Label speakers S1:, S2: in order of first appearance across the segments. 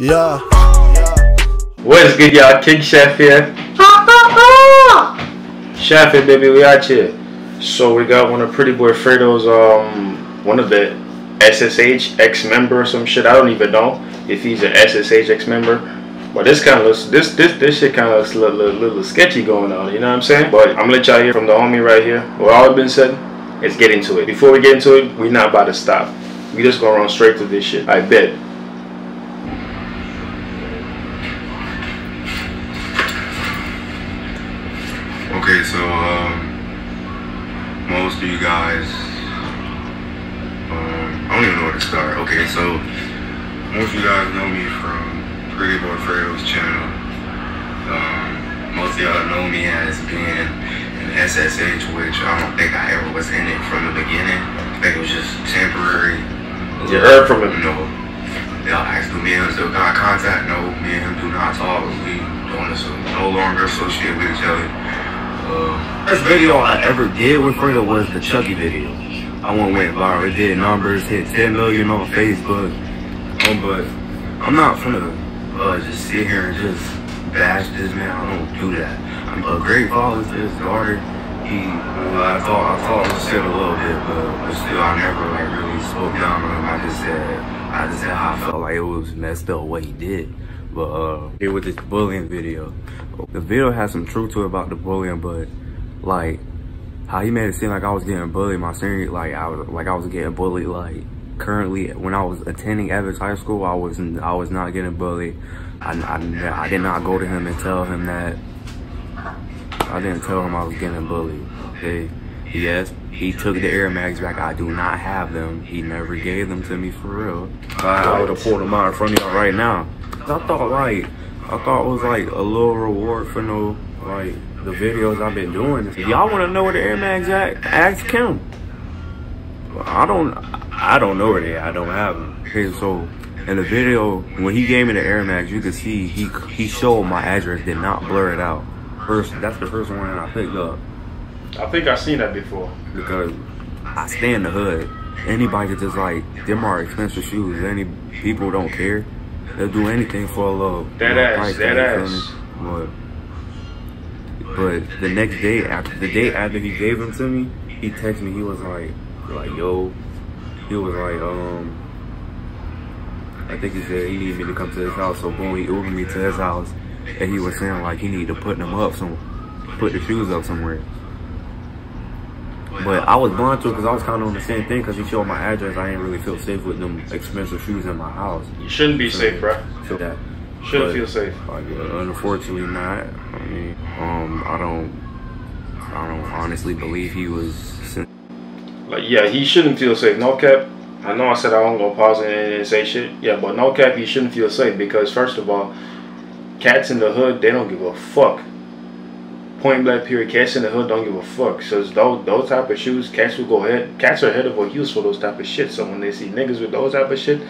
S1: Yeah.
S2: What is good, y'all? King Shaf here. Shaf here, baby. We out here. So we got one of Pretty Boy Fredo's, um, one of the SSH ex-member or some shit. I don't even know if he's an SSH ex-member. But this kind of looks, this this this shit kind of looks a little, little, little sketchy going on. You know what I'm saying? But I'm gonna let y'all hear from the homie right here. What all have been said, let's get into it. Before we get into it, we're not about to stop. We just gonna run straight to this shit. I bet.
S3: An which I don't think I ever was in it from the beginning. I think it was just temporary.
S2: You heard from him.
S3: No. Y'all asked do me and him still got contact? No, me and him do not talk. We don't no longer associate with each other. Uh,
S4: First video I ever did with Fredo was the Chucky video. I went went viral. It did numbers, hit 10 million on Facebook. Um, but I'm not finna uh, just sit here and just bash this man. I don't do that. I'm a great father to his daughter. He, uh, I thought, I thought I said a little bit, but, but still, I never like really spoke down on him. I just said, I just said how I felt like it was messed up what he did. But uh, here with this bullying video, the video has some truth to it about the bullying, but like how he made it seem like I was getting bullied my senior, like I was like I was getting bullied. Like currently, when I was attending Evans High School, I was I was not getting bullied. I, I, I did not go to him and tell him that. I didn't tell him I was getting bullied. Okay. Yes, he took the Air Mags back. I do not have them. He never gave them to me for real. I, I would have pulled them out in front of y'all right now. I thought like, I thought it was like a little reward for no, like, the videos I've been doing. If y'all want to know where the Air Mags at, ask him. I don't, I don't know where they at. I don't have them. Okay, so in the video, when he gave me the Air Mags, you could see he he showed my address, did not blur it out. First, that's the first one that I picked up.
S2: I think I've seen that before.
S4: Because I stay in the hood. Anybody could just like, them are expensive shoes. Any people don't care. They'll do anything for a little.
S2: That
S4: little
S2: ass,
S4: price
S2: that ass.
S4: But, but the next day after the day after he gave them to me, he texted me. He was like, like yo, he was like, um, I think he said he needed me to come to his house. So boom, he Ubered me to his house, and he was saying like he needed to put them up some, put the shoes up somewhere. But I was blind to it because I was kind of on the same thing because he showed my address. I didn't really feel safe with them expensive shoes in my house.
S2: You shouldn't be safe, bro.
S4: So that
S2: Shouldn't feel safe.
S4: like, uh, unfortunately not. I mean, um, I don't, I don't honestly believe he was.
S2: Like, yeah, he shouldn't feel safe. No cap. I know I said I won't go pause and say shit. Yeah, but no cap, he shouldn't feel safe because first of all, cats in the hood they don't give a fuck. Point blank period. Cats in the hood don't give a fuck. So those those type of shoes, cats will go ahead. Cats are ahead of our use for those type of shit. So when they see niggas with those type of shit,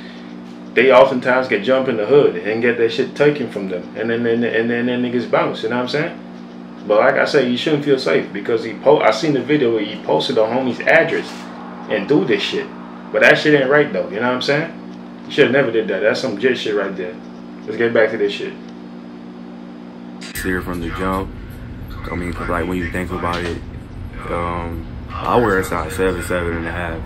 S2: they oftentimes get jumped in the hood and get that shit taken from them, and then and then and then, then niggas bounce. You know what I'm saying? But like I said, you shouldn't feel safe because he po- I seen the video where he posted the homie's address and do this shit. But that shit ain't right though. You know what I'm saying? You should have never did that. That's some jet shit right there. Let's get back to this shit.
S4: Clear from the jump. I mean, 'cause, like when you think about it, um, I wear a size seven, seven and a half.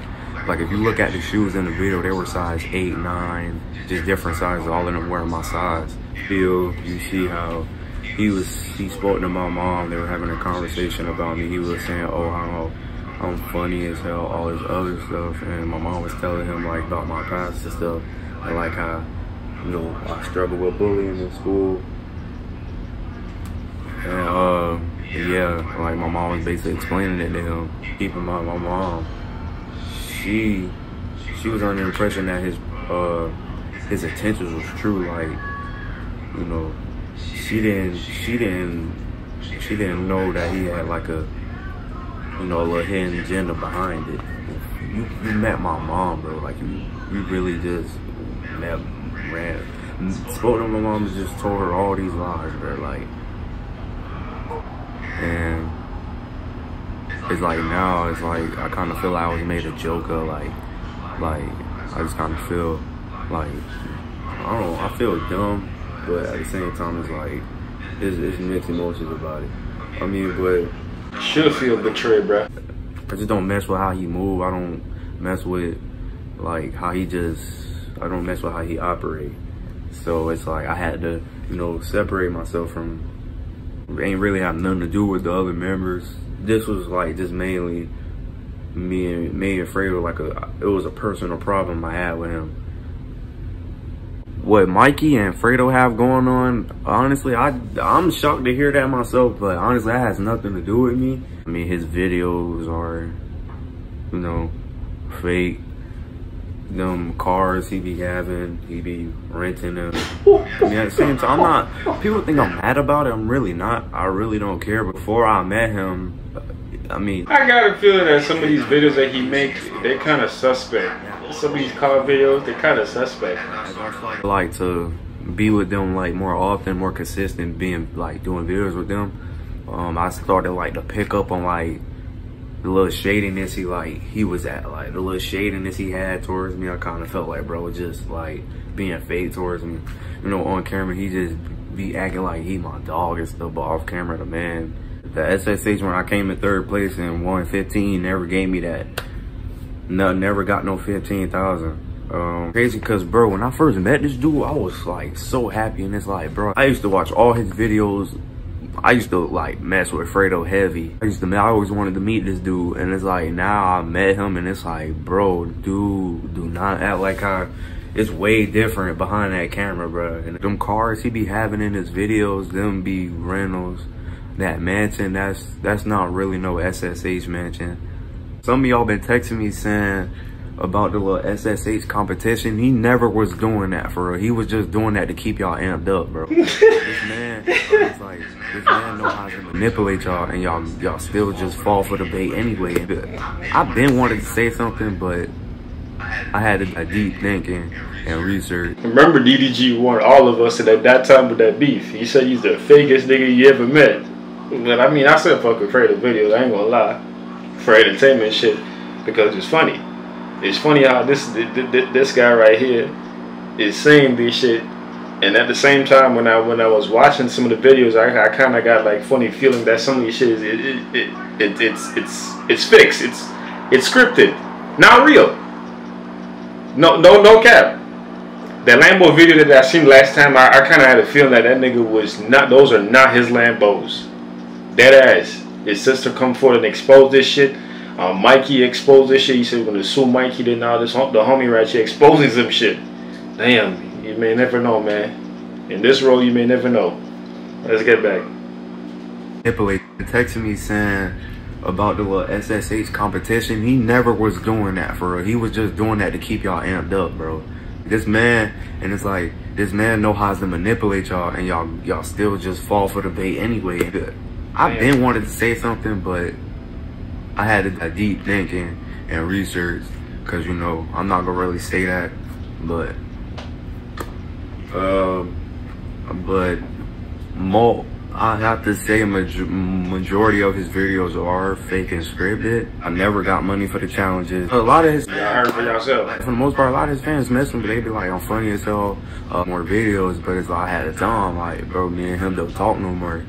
S4: Like if you look at the shoes in the video, they were size eight, nine, just different sizes. All of them wearing my size. Feel you see how he was. He spoke to my mom. They were having a conversation about me. He was saying, "Oh, how I'm funny as hell," all this other stuff, and my mom was telling him like about my past and stuff, and like how you know I struggled with bullying in school. And uh, yeah, like my mom was basically explaining it to him. Keep in mind, my mom, she she was under the impression that his uh his intentions was true. Like, you know, she didn't she didn't she didn't know that he had like a you know a little hidden agenda behind it. You you met my mom, bro. Like you you really just met ran spoke to my mom and just told her all these lies, bro. Like and it's like now it's like I kind of feel like I was made a joke of like like I just kind of feel like I don't know, I feel dumb, but at the same time, it's like, it's, it's mixed emotions about it. I mean, but.
S2: Should feel betrayed, bro.
S4: I just don't mess with how he move. I don't mess with, like, how he just, I don't mess with how he operate. So it's like, I had to, you know, separate myself from, ain't really have nothing to do with the other members. This was like just mainly me and me and Fredo like a it was a personal problem I had with him. What Mikey and Fredo have going on, honestly, I I'm shocked to hear that myself, but honestly that has nothing to do with me. I mean his videos are, you know, fake. Them cars he be having, he be renting them. I mean, at the same time, I'm not, people think I'm mad about it. I'm really not. I really don't care. Before I met him, I mean,
S2: I got a feeling that some of these videos that he makes, they kind of suspect. Some of these car videos, they kind of suspect.
S4: I like to be with them like more often, more consistent, being like doing videos with them. Um, I started like to pick up on like the little shadiness he like he was at, like the little shadiness he had towards me. I kind of felt like bro just like being fake towards me. You know, on camera he just be acting like he my dog and stuff, but off camera the man. The SSH when I came in third place and won 15 never gave me that. No, never got no 15,000. Um, crazy cause bro, when I first met this dude, I was like so happy and it's like, bro, I used to watch all his videos I used to like mess with Fredo heavy. I used to, I always wanted to meet this dude, and it's like now I met him, and it's like, bro, dude, do not act like I. It's way different behind that camera, bro. And them cars he be having in his videos, them be rentals. That mansion, that's that's not really no SSH mansion. Some of y'all been texting me saying about the little SSH competition. He never was doing that for real. He was just doing that to keep y'all amped up, bro. this man, it's like this man know how to manipulate y'all, and y'all y'all still just fall for the bait anyway. I've been wanting to say something, but I had a deep thinking and research.
S2: Remember, DDG warned all of us at that time with that beef. He said he's the fakest nigga you ever met. But I mean, I still fuck with Fred videos. I ain't gonna lie, for entertainment shit, because it's funny. It's funny how this this guy right here is saying this shit, and at the same time, when I when I was watching some of the videos, I, I kind of got like funny feeling that some of these shit is it, it, it, it it's it's it's fixed. It's it's scripted, not real. No no no cap. That Lambo video that I seen last time, I, I kind of had a feeling that that nigga was not. Those are not his Lambos. Dead ass. His sister come forward and expose this shit. Uh, Mikey exposed this shit. He said we're gonna sue Mikey. Then now this the homie right here exposing some shit. Damn, you may never know, man. In this role, you may never know. Let's get back.
S4: Manipulate texting me saying about the little SSH competition. He never was doing that for real. He was just doing that to keep y'all amped up, bro. This man, and it's like this man know how to manipulate y'all, and y'all y'all still just fall for the bait anyway. I've been wanting to say something, but I had a, a deep thinking and research because you know I'm not gonna really say that, but um, but mo I have to say major majority of his videos are fake and scripted. I never got money for the challenges. A lot of his
S2: yeah, heard for yourself.
S4: For the most part, a lot of his fans mess with me. They be like, I'm funny as hell, uh, more videos, but it's like I had a time like, bro, me and him don't talk no more.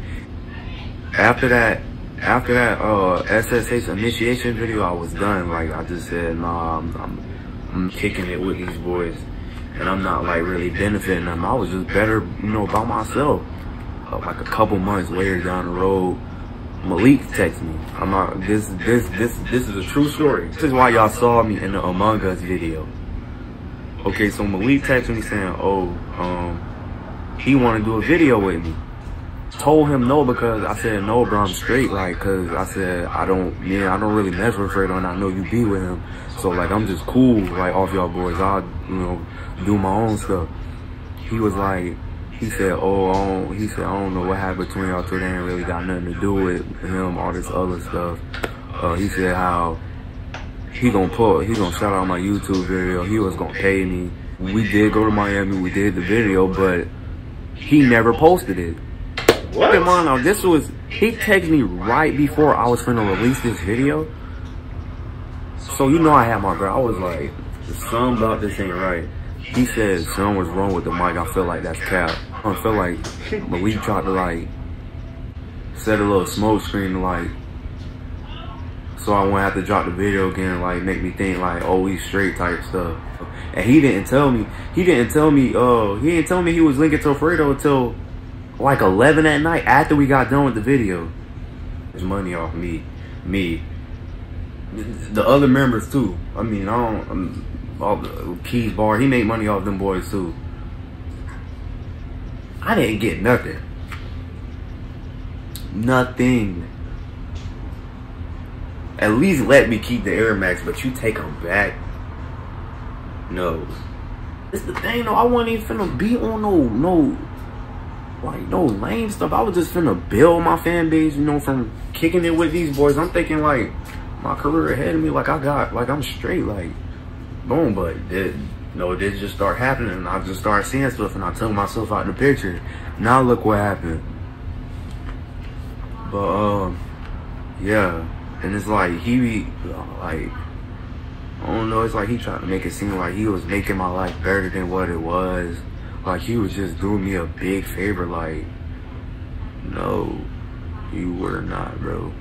S4: After that, after that uh, SSH initiation video, I was done. Like I just said, nah, I'm, I'm, I'm kicking it with these boys, and I'm not like really benefiting them. I was just better, you know, by myself. Uh, like a couple months later down the road, Malik texts me. I'm not. This this this this is a true story. This is why y'all saw me in the Among Us video. Okay, so Malik texted me saying, "Oh, um, he want to do a video with me." Told him no because I said no, bro. I'm straight, like, cause I said I don't, yeah, I don't really mess with Fredo, and I know you be with him, so like I'm just cool, like off y'all boys. I, you know, do my own stuff. He was like, he said, oh, he said I don't know what happened between y'all two. They ain't really got nothing to do with him, all this other stuff. Uh, he said how he gonna put, he gonna shout out my YouTube video. He was gonna pay me. We did go to Miami. We did the video, but he never posted it. Keep in mind now, this was, he texted me right before I was finna release this video. So you know I had my girl. I was like, something about this ain't right. he said something was wrong with the mic. I feel like that's cap. I feel like Malik tried to like set a little smoke screen like so I won't have to drop the video again, like make me think like, oh, we straight type stuff. And he didn't tell me, he didn't tell me, uh, he didn't tell me he was linking to Fredo until like 11 at night after we got done with the video. There's money off me, me, the other members too. I mean, I don't, all the Keys Bar, he made money off them boys too. I didn't get nothing. Nothing. At least let me keep the Air Mags, but you take them back. No. It's the thing though, I wasn't even finna be on no, no, like no lame stuff. I was just finna build my fan base, you know, from kicking it with these boys. I'm thinking like, my career ahead of me, like I got, like I'm straight, like, boom, but it, you it did just start happening and I just started seeing stuff and I took myself out the picture. Now look what happened. But, um, yeah. And it's like, he be, like, I don't know, it's like he tried to make it seem like he was making my life better than what it was. Like he was just doing me a big favor, like, no, you were not, bro.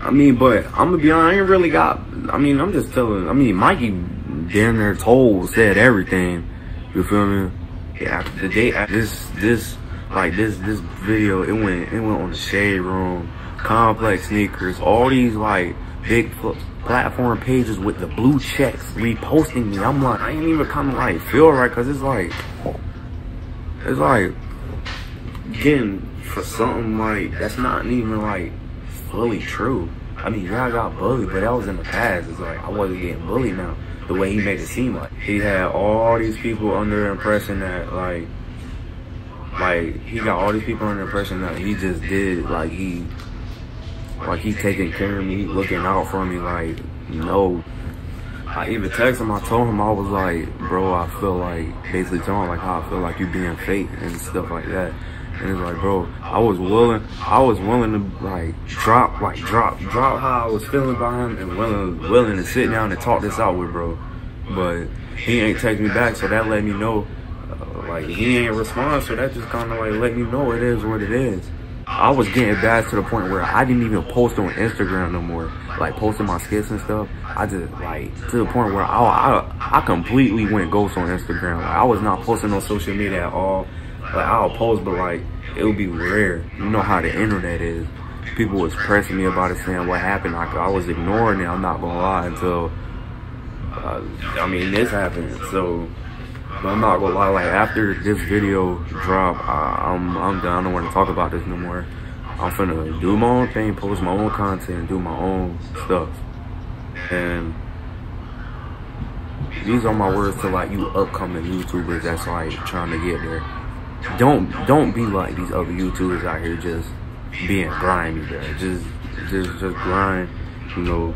S4: I mean, but I'm gonna be honest, I ain't really got, I mean, I'm just telling, I mean, Mikey damn near told, said everything, you feel me? Yeah, the day, after this, this, like this this video it went it went on the shade room complex sneakers all these like big platform pages with the blue checks reposting me. I'm like i ain't even kind of like feel right because it's like it's like getting for something like that's not even like fully true. I mean yeah i got bullied but that was in the past. It's like i wasn't getting bullied now the way he made it seem like. He had all these people under the impression that like like he got all these people under the impression that he just did like he like he taking care of me, looking out for me like no. I even texted him, I told him I was like, bro, I feel like basically telling him like how I feel like you being fake and stuff like that. And it's like, bro, I was willing, I was willing to like drop, like drop, drop how I was feeling by him and willing, willing to sit down and talk this out with bro. But he ain't text me back, so that let me know uh, like he ain't respond, so that just kind of like let me know it is what it is. I was getting bad to the point where I didn't even post on Instagram no more. Like posting my skits and stuff. I just like to the point where I I, I completely went ghost on Instagram. Like, I was not posting on social media at all. Like I'll post, but like it would be rare. You know how the internet is. People was pressing me about it, saying what happened. I, I was ignoring it. I'm not gonna lie until uh, I mean this happened. So but I'm not gonna lie, like after this video drop, I, am I'm, I'm done. I don't want to talk about this no more. I'm finna do my own thing, post my own content, do my own stuff. And these are my words to like you upcoming YouTubers that's like trying to get there. Don't don't be like these other YouTubers out here just being grimy, bro. Just just just grind, you know.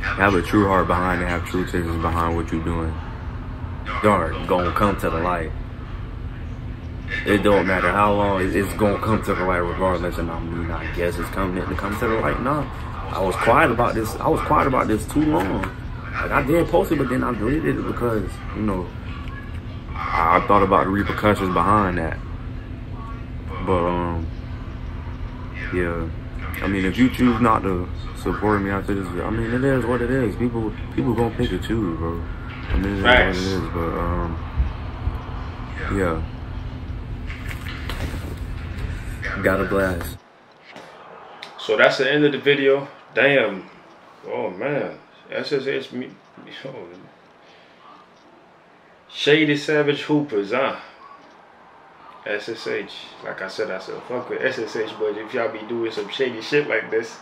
S4: Have a true heart behind it, have true intentions behind what you're doing dark gonna come to the light. It don't matter how long, it's gonna come to the light regardless. And I mean, I guess it's coming to come to the light now. I was quiet about this. I was quiet about this too long. Like I did post it, but then I deleted it because you know I thought about the repercussions behind that. But um, yeah. I mean, if you choose not to support me after this, I mean, it is what it is. People, people gonna pick and choose, bro. I mean, it is what it is, but um, yeah. Got a blast.
S2: So that's the end of the video. Damn. Oh man. SSH me. Oh. Shady Savage Hoopers, huh? SSH. Like I said, I said, fuck with SSH, but if y'all be doing some shady shit like this,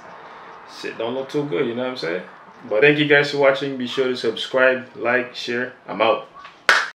S2: shit don't look too good, you know what I'm saying? But thank you guys for watching. Be sure to subscribe, like, share. I'm out.